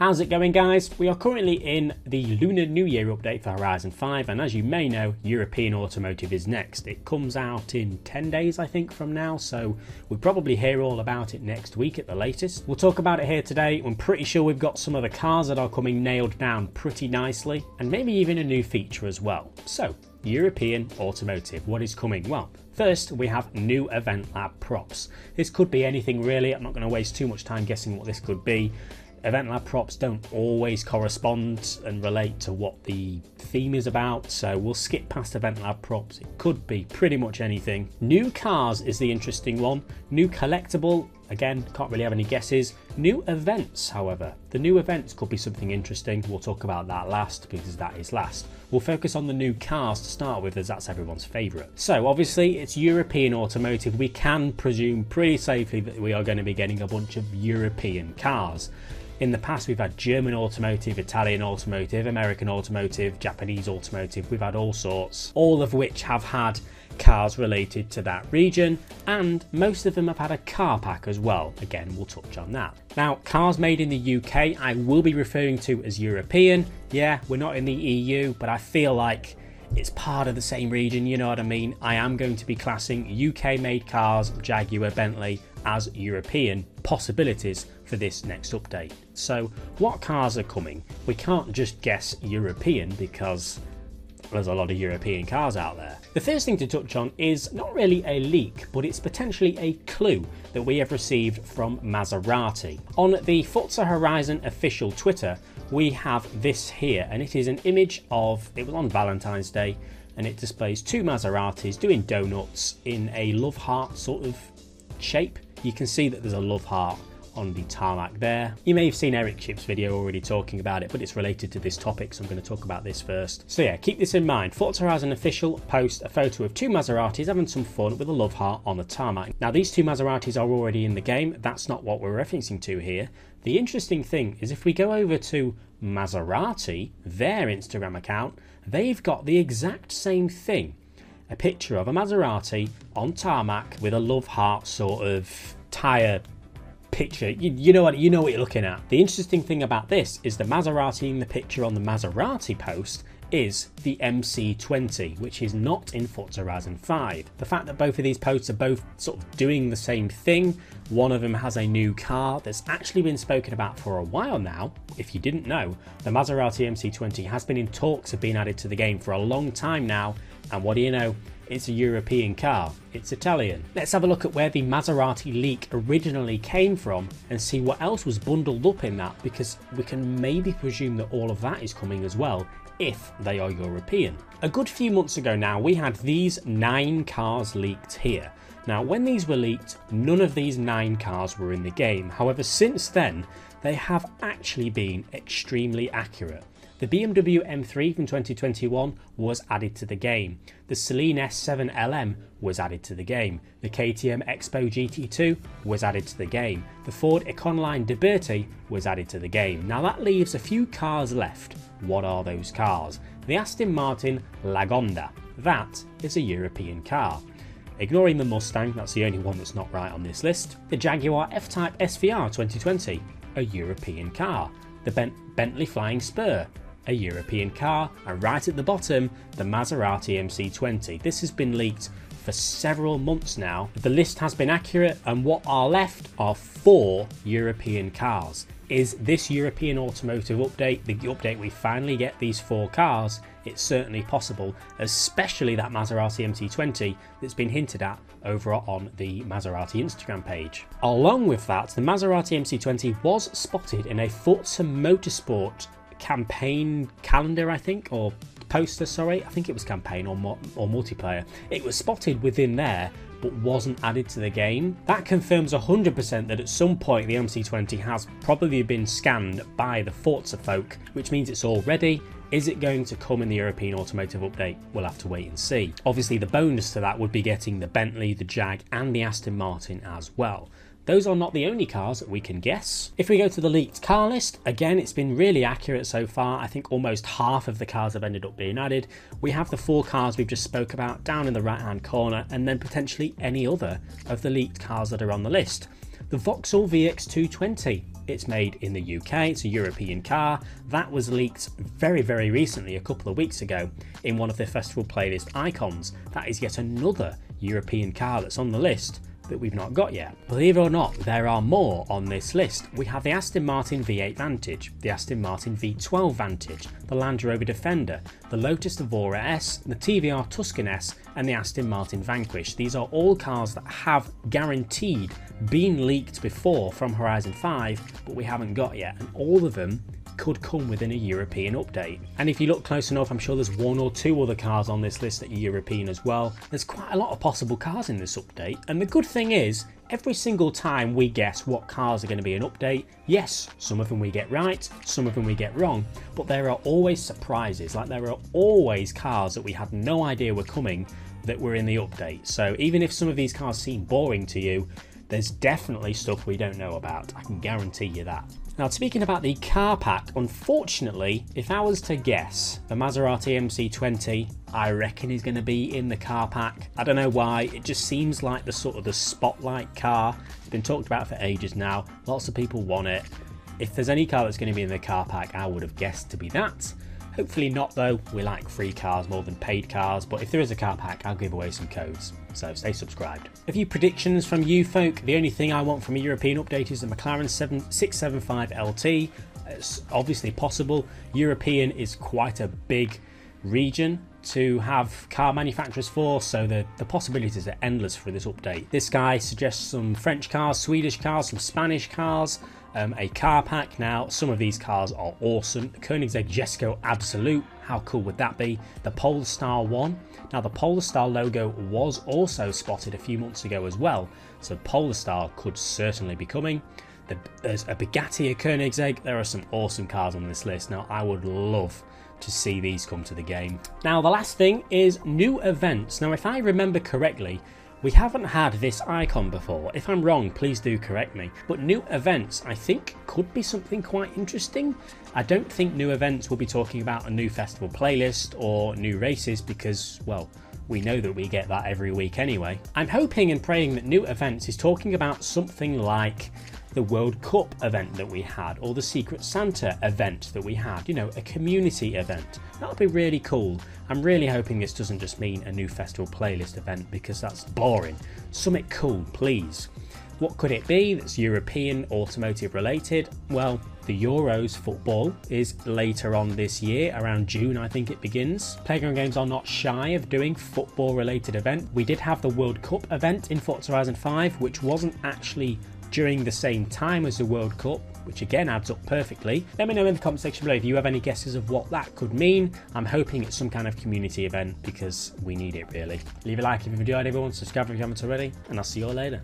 How's it going guys? We are currently in the Lunar New Year update for Horizon 5 and as you may know, European Automotive is next. It comes out in 10 days I think from now, so we'll probably hear all about it next week at the latest. We'll talk about it here today. I'm pretty sure we've got some of the cars that are coming nailed down pretty nicely and maybe even a new feature as well. So, European Automotive, what is coming? Well, First, we have new Event Lab props. This could be anything really, I'm not going to waste too much time guessing what this could be. Event Lab props don't always correspond and relate to what the theme is about, so we'll skip past Event Lab props. It could be pretty much anything. New cars is the interesting one. New collectible, again, can't really have any guesses. New events, however. The new events could be something interesting. We'll talk about that last because that is last. We'll focus on the new cars to start with as that's everyone's favourite. So obviously it's European automotive. We can presume pretty safely that we are going to be getting a bunch of European cars. In the past, we've had German automotive, Italian automotive, American automotive, Japanese automotive, we've had all sorts, all of which have had cars related to that region, and most of them have had a car pack as well. Again, we'll touch on that. Now, cars made in the UK, I will be referring to as European. Yeah, we're not in the EU, but I feel like it's part of the same region, you know what I mean? I am going to be classing UK made cars, Jaguar, Bentley, as European possibilities for this next update. So, what cars are coming? We can't just guess European because there's a lot of European cars out there. The first thing to touch on is not really a leak, but it's potentially a clue that we have received from Maserati. On the Forza Horizon official Twitter, we have this here, and it is an image of, it was on Valentine's Day, and it displays two Maseratis doing donuts in a love heart sort of shape. You can see that there's a love heart on the tarmac there. You may have seen Eric Ship's video already talking about it, but it's related to this topic, so I'm going to talk about this first. So yeah, keep this in mind. Forza has an official post a photo of two Maseratis having some fun with a love heart on the tarmac. Now these two Maseratis are already in the game, that's not what we're referencing to here. The interesting thing is if we go over to Maserati, their Instagram account, they've got the exact same thing. A picture of a Maserati on tarmac with a love heart sort of tyre picture. You, you, know what you know what you're looking at. The interesting thing about this is the Maserati in the picture on the Maserati post is the MC20, which is not in Forza Horizon 5. The fact that both of these posts are both sort of doing the same thing, one of them has a new car that's actually been spoken about for a while now. If you didn't know, the Maserati MC20 has been in talks of being added to the game for a long time now, and what do you know? It's a European car. It's Italian. Let's have a look at where the Maserati leak originally came from and see what else was bundled up in that because we can maybe presume that all of that is coming as well if they are European. A good few months ago now, we had these nine cars leaked here. Now, when these were leaked, none of these nine cars were in the game. However, since then, they have actually been extremely accurate. The BMW M3 from 2021 was added to the game. The Saleen S7 LM was added to the game. The KTM X-Bow GT2 was added to the game. The Ford Econoline Liberty was added to the game. Now that leaves a few cars left. What are those cars? The Aston Martin Lagonda. That is a European car. Ignoring the Mustang, that's the only one that's not right on this list. The Jaguar F-Type SVR 2020, a European car. The Bentley Flying Spur, a European car, and right at the bottom, the Maserati MC20. This has been leaked for several months now. The list has been accurate, and what are left are four European cars. Is this European automotive update the update we finally get these four cars? It's certainly possible, especially that Maserati MC20 that's been hinted at over on the Maserati Instagram page. Along with that, the Maserati MC20 was spotted in a Forza Motorsport campaign calendar, I think, or poster, sorry. I think it was campaign or, or multiplayer. It was spotted within there but wasn't added to the game. That confirms 100% that at some point the MC20 has probably been scanned by the Forza folk, which means it's all ready. Is it going to come in the European Automotive Update? We'll have to wait and see. Obviously, the bonus to that would be getting the Bentley, the Jag, and the Aston Martin as well. Those are not the only cars that we can guess. If we go to the leaked car list, again, it's been really accurate so far. I think almost half of the cars have ended up being added. We have the four cars we've just spoke about down in the right hand corner, and then potentially any other of the leaked cars that are on the list. The Vauxhall VX220 It's made in the UK, it's a European car. That was leaked very, very recently, a couple of weeks ago, in one of the festival playlist icons. That is yet another European car that's on the list that we've not got yet. Believe it or not, there are more on this list. We have the Aston Martin V8 Vantage, the Aston Martin V12 Vantage, the Land Rover Defender, the Lotus Evora S, the TVR Tuscan S, and the Aston Martin Vanquish. These are all cars that have guaranteed been leaked before from Horizon 5, but we haven't got yet, and all of them could come within a European update. And if you look close enough, I'm sure there's one or two other cars on this list that are European as well. There's quite a lot of possible cars in this update, and the good thing is, every single time we guess what cars are going to be an update, yes, some of them we get right, some of them we get wrong, but there are always surprises. Like there are always cars that we had no idea were coming that were in the update. So even if some of these cars seem boring to you, there's definitely stuff we don't know about. I can guarantee you that. Now, speaking about the car pack, unfortunately, if I was to guess, the Maserati MC20, I reckon is going to be in the car pack. I don't know why, it just seems like the sort of the spotlight car. It's been talked about for ages now. Lots of people want it. If there's any car that's going to be in the car pack, I would have guessed to be that. Hopefully not though, we like free cars more than paid cars, but if there is a car pack, I'll give away some codes, so stay subscribed. A few predictions from you folk. The only thing I want from a European update is the McLaren 7, 675 LT. It's uh, obviously possible. European is quite a big region to have car manufacturers for, so the, the possibilities are endless for this update. This guy suggests some French cars, Swedish cars, some Spanish cars, um, a car pack. Now, some of these cars are awesome. The Koenigsegg Jesko Absolute, how cool would that be? The Polestar 1. Now, the Polestar logo was also spotted a few months ago as well, so Polestar could certainly be coming. The, there's a Bugatti, a Koenigsegg. There are some awesome cars on this list. Now, I would love to see these come to the game. Now, the last thing is new events. Now, if I remember correctly, we haven't had this icon before. If I'm wrong, please do correct me. But new events, I think, could be something quite interesting. I don't think new events will be talking about a new festival playlist or new races because, well, we know that we get that every week anyway. I'm hoping and praying that new events is talking about something like the World Cup event that we had or the Secret Santa event that we had, you know, a community event. That'll be really cool. I'm really hoping this doesn't just mean a new festival playlist event because that's boring. Something cool, please. What could it be that's European automotive related? Well, the Euros football is later on this year, around June, I think it begins. Playground Games are not shy of doing football related event. We did have the World Cup event in Forza Horizon 5, which wasn't actually during the same time as the World Cup, which again adds up perfectly. Let me know in the comment section below if you have any guesses of what that could mean. I'm hoping it's some kind of community event because we need it really. Leave a like if you've enjoyed everyone, subscribe if you haven't already, and I'll see you all later.